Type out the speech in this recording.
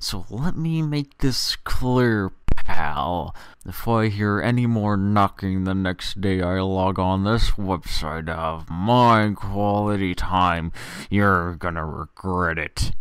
So let me make this clear, pal. If I hear any more knocking the next day I log on this website of my quality time, you're gonna regret it.